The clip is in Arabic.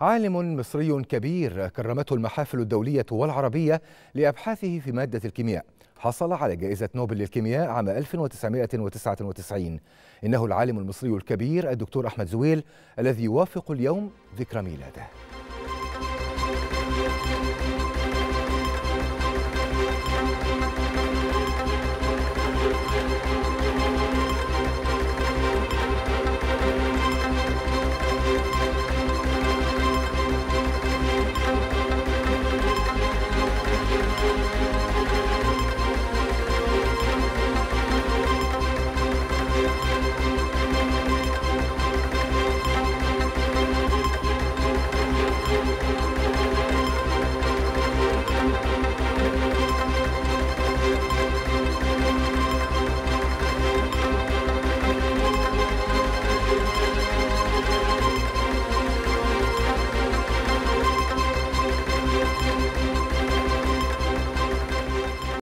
عالم مصري كبير كرمته المحافل الدولية والعربية لأبحاثه في مادة الكيمياء. حصل على جائزة نوبل للكيمياء عام 1999 إنه العالم المصري الكبير الدكتور أحمد زويل الذي يوافق اليوم ذكرى ميلاده.